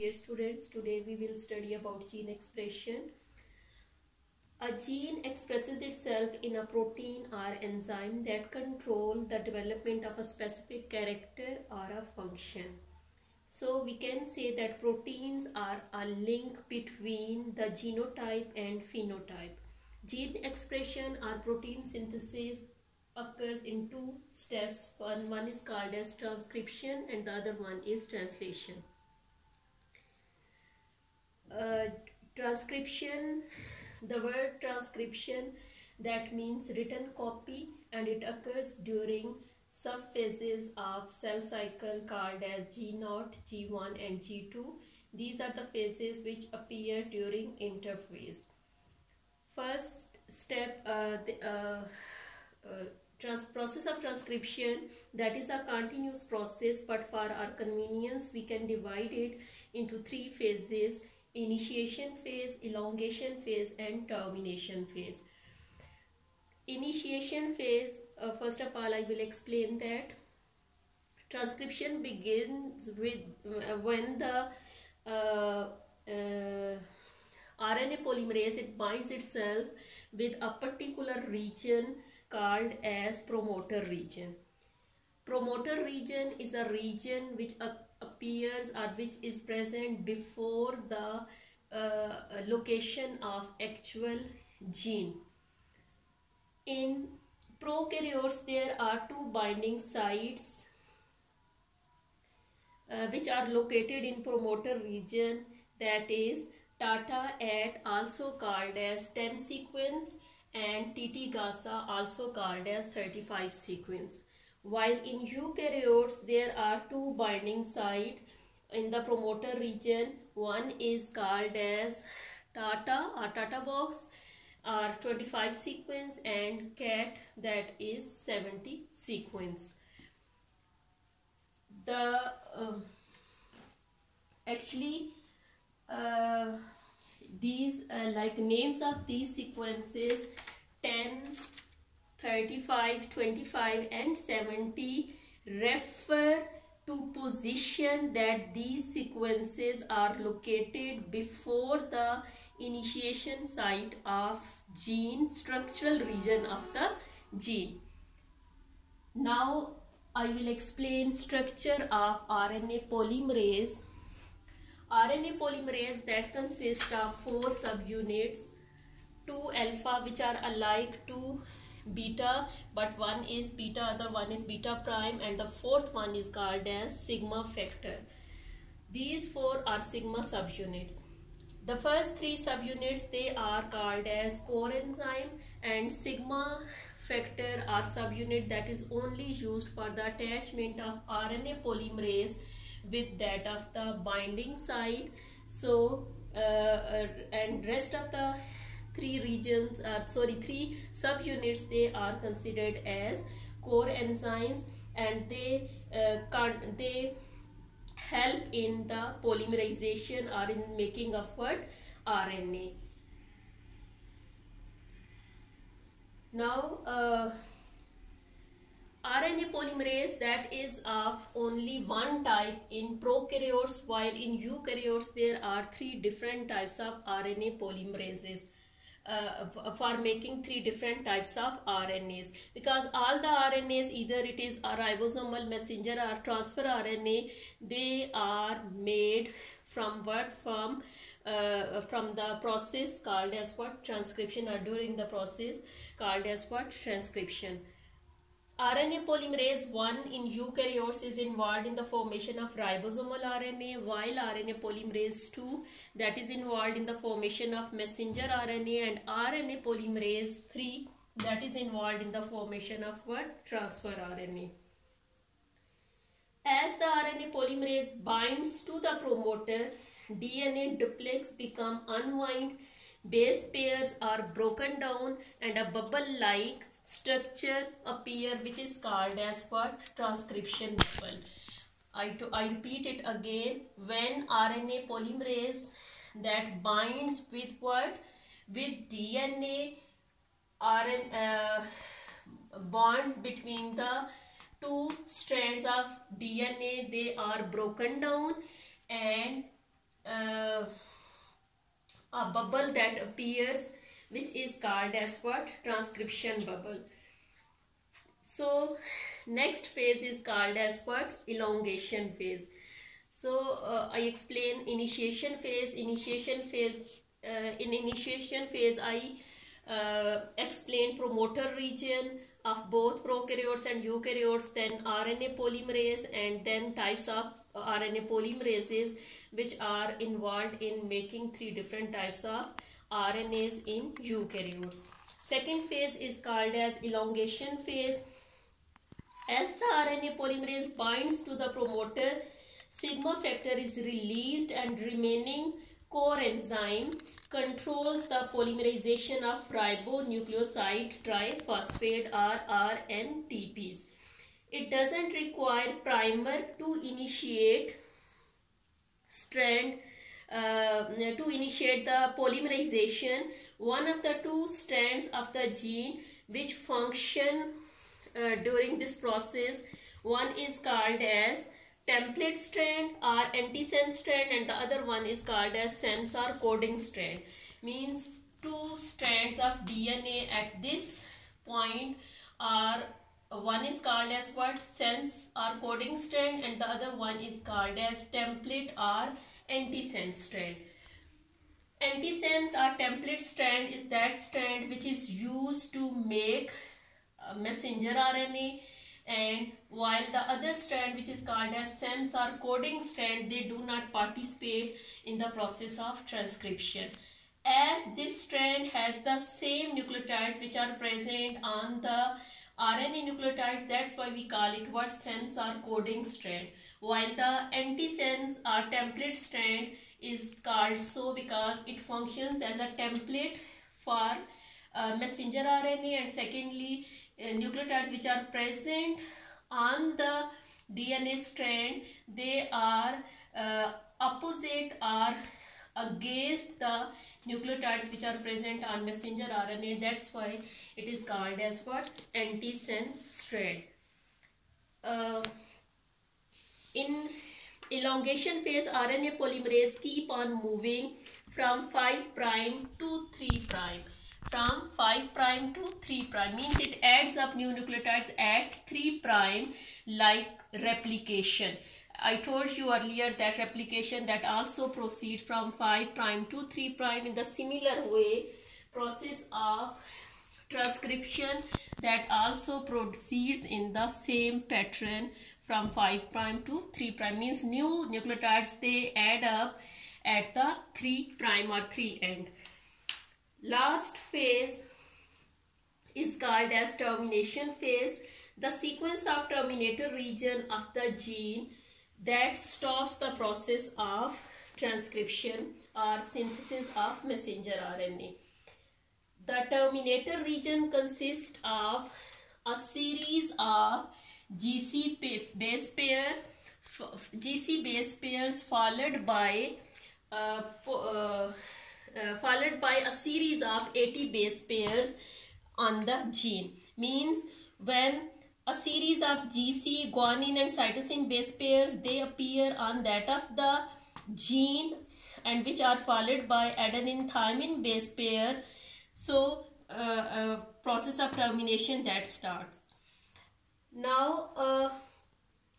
Dear students, today we will study about gene expression. A gene expresses itself in a protein or enzyme that control the development of a specific character or a function. So we can say that proteins are a link between the genotype and phenotype. Gene expression or protein synthesis occurs in two steps. One, one is called as transcription and the other one is translation. Transcription, the word transcription that means written copy and it occurs during subphases of cell cycle called as G0, G1 and G2. These are the phases which appear during interphase. First step, uh, the, uh, uh, trans process of transcription that is a continuous process but for our convenience we can divide it into three phases initiation phase elongation phase and termination phase initiation phase uh, first of all i will explain that transcription begins with uh, when the uh, uh rna polymerase it binds itself with a particular region called as promoter region. Promoter region is a region which appears or which is present before the uh, location of actual gene. In prokaryotes there are two binding sites uh, which are located in promoter region that is TATA at also called as 10 sequence and TTGACA also called as 35 sequence. While in eukaryotes there are two binding sites in the promoter region. One is called as TATA or TATA box or 25 sequence and CAT that is 70 sequence. The uh, actually uh, these uh, like names of these sequences 10 35 25 and 70 refer to position that these sequences are located before the initiation site of gene structural region of the gene. Now i will explain structure of rna polymerase. RNA polymerase that consists of four subunits, two alpha which are alike to beta but one is beta other one is beta prime and the fourth one is called as sigma factor. These four are sigma subunit. The first three subunits they are called as core enzyme and sigma factor are subunit that is only used for the attachment of RNA polymerase with that of the binding site so uh, uh, and rest of the three regions uh, sorry three subunits they are considered as core enzymes and they uh, can't they help in the polymerization or in making of what RNA now uh, RNA polymerase that is of only one type in prokaryotes while in eukaryotes there are three different types of RNA polymerases. Uh, for making three different types of RNAs because all the RNAs either it is ribosomal messenger or transfer RNA they are made from what? From uh, from the process called as what? Transcription or during the process called as what? Transcription RNA polymerase 1 in eukaryotes is involved in the formation of ribosomal RNA while RNA polymerase 2 that is involved in the formation of messenger RNA and RNA polymerase 3 that is involved in the formation of what? Transfer RNA. As the RNA polymerase binds to the promoter, DNA duplex become unwind, base pairs are broken down and a bubble-like structure appear which is called as what transcription bubble I, to, I repeat it again. When RNA polymerase that binds with what? With DNA RNA uh, bonds between the two strands of DNA they are broken down and a bubble that appears which is called as what? Transcription bubble. So next phase is called as what? Elongation phase. So uh, i explain initiation phase. Initiation phase uh, in initiation phase i uh, explain promoter region of both prokaryotes and eukaryotes then rna polymerase and then types of rna polymerases which are involved in making three different types of RNAs in eukaryotes. Second phase is called as elongation phase. As the RNA polymerase binds to the promoter, sigma factor is released and remaining core enzyme controls the polymerization of ribonucleoside triphosphate or RNTPs. It doesn't require primer to initiate strand uh, to initiate the polymerization one of the two strands of the gene which function uh, during this process. One is called as template strand or antisense strand and the other one is called as sense or coding strand. Means two strands of DNA at this point are one is called as what? Sense or coding strand and the other one is called as template or antisense strand. Antisense or template strand is that strand which is used to make uh, messenger RNA and while the other strand which is called as sense or coding strand they do not participate in the process of transcription as this strand has the same nucleotides which are present on the RNA nucleotides that's why we call it what sense or coding strand while the antisense or template strand is called so because it functions as a template for uh, messenger RNA and secondly uh, nucleotides which are present on the DNA strand they are uh, opposite or against the nucleotides which are present on messenger RNA that's why it is called as what? Antisense strand. Uh, in elongation phase, RNA polymerase keep on moving from 5 prime to 3 prime. From 5 prime to 3 prime means it adds up new nucleotides at 3 prime like replication. I told you earlier that replication that also proceed from 5 prime to 3 prime in the similar way process of transcription that also proceeds in the same pattern from 5 prime to 3 prime means new nucleotides they add up at the 3 prime or 3 end. Last phase is called as termination phase. The sequence of terminator region of the gene that stops the process of transcription or synthesis of messenger RNA. The terminator region consists of a series of GC base pair GC base pairs followed by uh, uh, uh, followed by a series of AT base pairs on the gene. Means when a series of GC guanine and cytosine base pairs they appear on that of the gene and which are followed by adenine thymine base pair. So uh, process of termination that starts now, uh,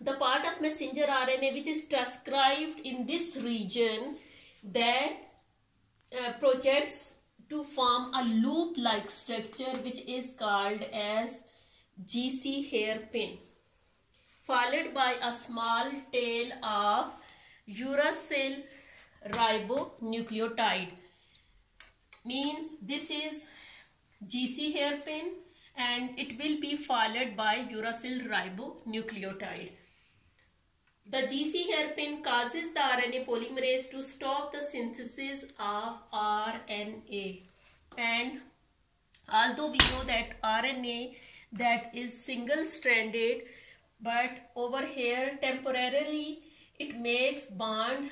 the part of messenger RNA which is transcribed in this region that uh, projects to form a loop-like structure which is called as GC hairpin followed by a small tail of uracil ribonucleotide. Means this is GC hairpin and it will be followed by uracil ribonucleotide. The GC hairpin causes the RNA polymerase to stop the synthesis of RNA. And although we know that RNA that is single stranded but over here temporarily it makes bond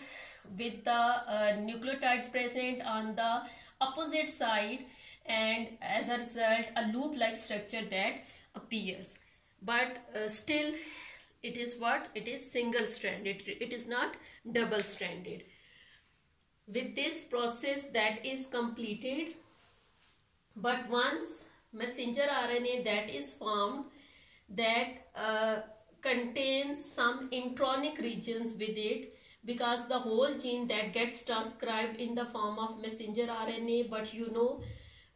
with the uh, nucleotides present on the opposite side and as a result a loop like structure that appears. But uh, still it is what? It is single stranded. It is not double stranded. With this process that is completed but once messenger RNA that is formed that uh, contains some intronic regions with it because the whole gene that gets transcribed in the form of messenger RNA but you know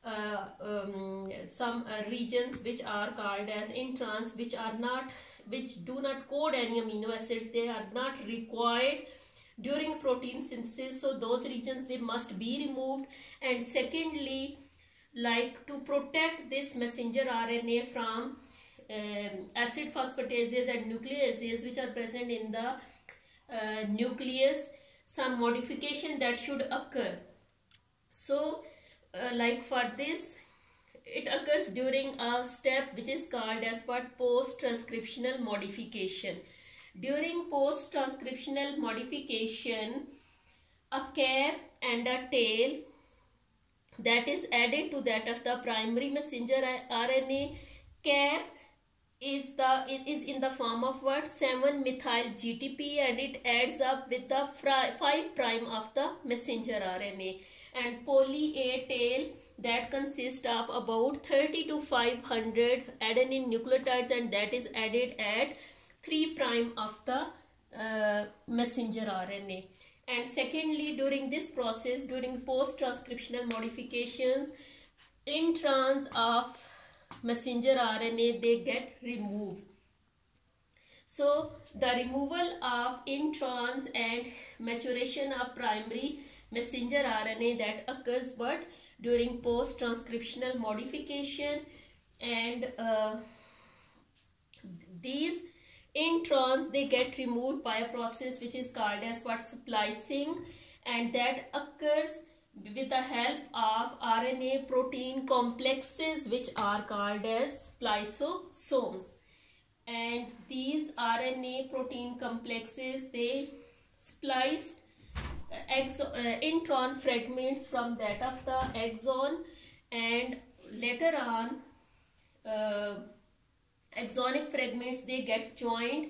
um, some uh, regions which are called as introns which are not which do not code any amino acids. They are not required during protein synthesis. So those regions they must be removed. And secondly like to protect this messenger RNA from um, acid phosphatases and nucleases which are present in the uh, nucleus some modification that should occur. So uh, like for this it occurs during a step which is called as what post transcriptional modification. During post transcriptional modification a cap and a tail that is added to that of the primary messenger RNA cap is the it is in the form of what 7 methyl GTP and it adds up with the 5 prime of the messenger RNA and poly A tail that consists of about 30 to 500 adenine nucleotides and that is added at 3 prime of the uh, messenger RNA and secondly during this process during post transcriptional modifications introns of messenger RNA they get removed. So the removal of introns and maturation of primary messenger RNA that occurs but during post transcriptional modification and uh, these introns they get removed by a process which is called as what splicing and that occurs with the help of RNA protein complexes which are called as spliceosomes. And these RNA protein complexes they splice exo uh, intron fragments from that of the exon and later on uh, exonic fragments they get joined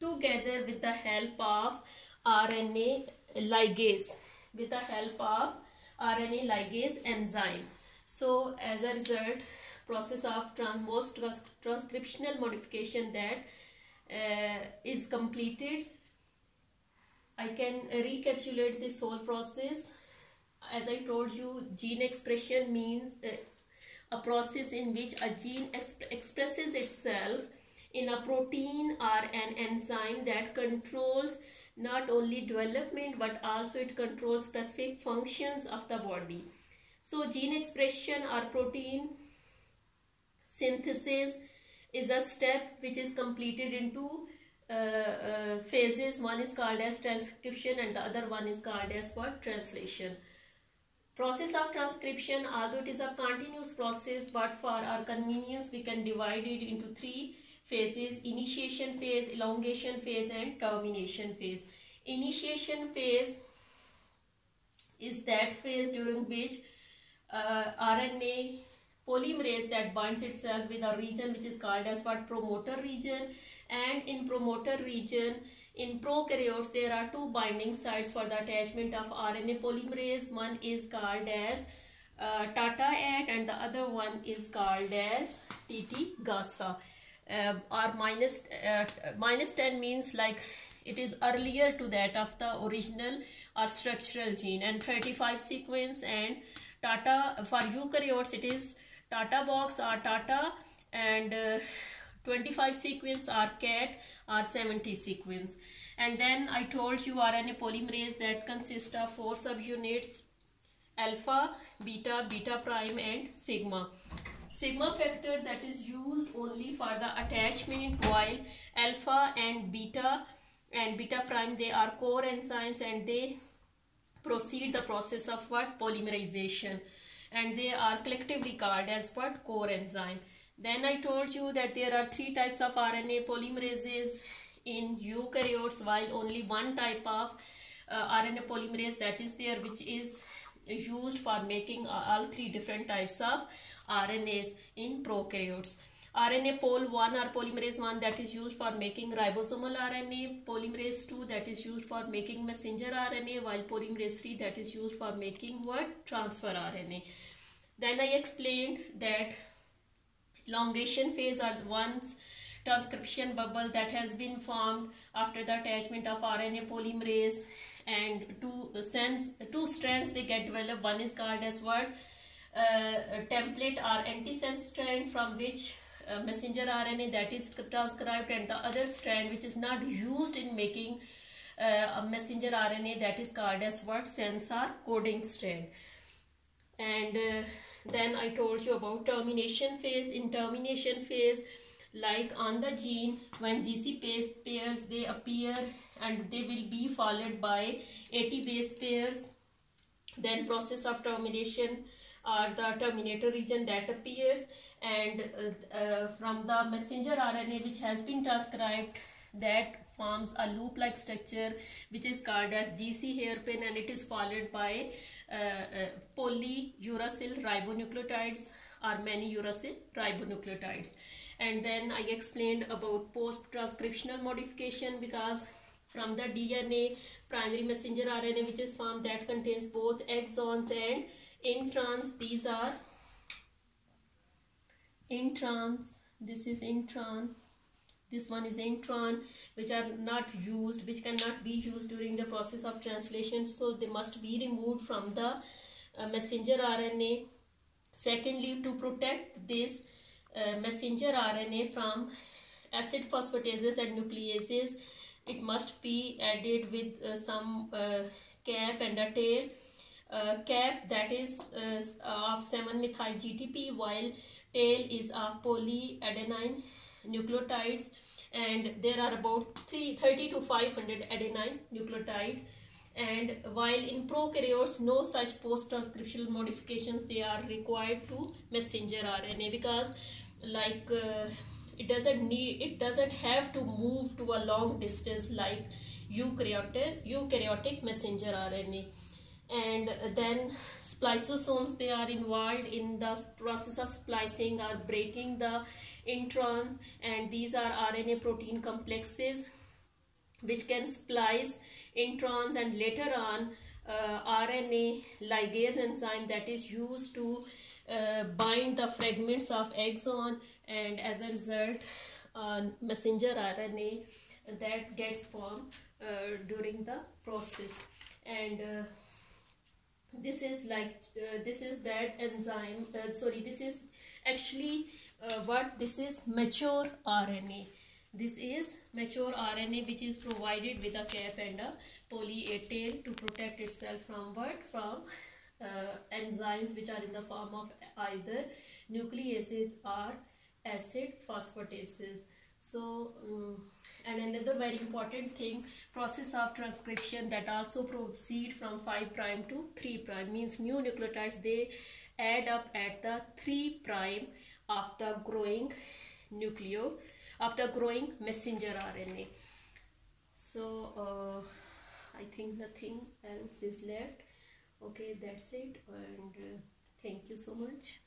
together with the help of RNA ligase with the help of RNA ligase enzyme. So as a result, process of trans most trans transcriptional modification that uh, is completed. I can recapitulate this whole process. As I told you, gene expression means uh, a process in which a gene exp expresses itself in a protein or an enzyme that controls not only development but also it controls specific functions of the body. So gene expression or protein synthesis is a step which is completed in two uh, uh, phases. One is called as transcription and the other one is called as what? Translation. Process of transcription, although it is a continuous process, but for our convenience, we can divide it into three phases initiation phase elongation phase and termination phase initiation phase is that phase during which uh, RNA polymerase that binds itself with a region which is called as what promoter region and in promoter region in prokaryotes there are two binding sites for the attachment of RNA polymerase one is called as uh, TATAAT and the other one is called as TTGACA uh, or minus, uh, minus 10 means like it is earlier to that of the original or structural gene. And 35 sequence and TATA for eukaryotes it is TATA box or TATA and uh, 25 sequence or CAT or 70 sequence and then I told you RNA polymerase that consists of four subunits alpha, beta, beta prime and sigma. Sigma factor that is used only for the attachment while alpha and beta and beta prime they are core enzymes and they proceed the process of what? Polymerization. And they are collectively called as what? Core enzyme then i told you that there are three types of rna polymerases in eukaryotes while only one type of uh, rna polymerase that is there which is used for making all three different types of RNAs in prokaryotes. RNA pol 1 or polymerase 1 that is used for making ribosomal RNA, polymerase 2 that is used for making messenger RNA, while polymerase 3 that is used for making what? Transfer RNA. Then I explained that elongation phase are the once transcription bubble that has been formed after the attachment of RNA polymerase and two sense two strands they get developed. One is called as what? Uh, template or antisense strand from which uh, messenger RNA that is transcribed and the other strand which is not used in making uh, a messenger RNA that is called as what? Sense or coding strand. And uh, then I told you about termination phase. In termination phase like on the gene when GC base pairs they appear and they will be followed by AT base pairs. Then process of termination or the terminator region that appears and uh, uh, from the messenger RNA which has been transcribed that forms a loop like structure which is called as GC hairpin and it is followed by uh, uh, polyuracil ribonucleotides or many uracil ribonucleotides. And then I explained about post-transcriptional modification because from the DNA primary messenger RNA which is formed that contains both exons and introns these are introns this is intron this one is intron which are not used which cannot be used during the process of translation. So they must be removed from the uh, messenger RNA secondly to protect this uh, messenger RNA from acid phosphatases and nucleases it must be added with uh, some uh, cap and a tail uh, cap that is uh, of 7-methyl GTP while tail is of polyadenine nucleotides and there are about 3, 30 to 500 adenine nucleotide. And while in prokaryotes no such post-transcriptional modifications they are required to messenger RNA because like uh, it doesn't need it doesn't have to move to a long distance like eukaryotic eukaryotic messenger RNA and then spliceosomes they are involved in the process of splicing or breaking the introns and these are RNA protein complexes which can splice introns and later on uh, RNA ligase enzyme that is used to uh, bind the fragments of exon and as a result uh, messenger RNA that gets formed uh, during the process. And uh, this is like uh, this is that enzyme uh, sorry this is actually uh, what this is mature RNA this is mature RNA which is provided with a cap and a poly A tail to protect itself from what? From uh, enzymes which are in the form of either nucleases or acid phosphatases. So um, and another very important thing process of transcription that also proceed from 5 prime to 3 prime. Means new nucleotides they add up at the 3 prime the growing nucleo after growing messenger RNA so uh, I think nothing else is left. Okay that's it and uh, thank you so much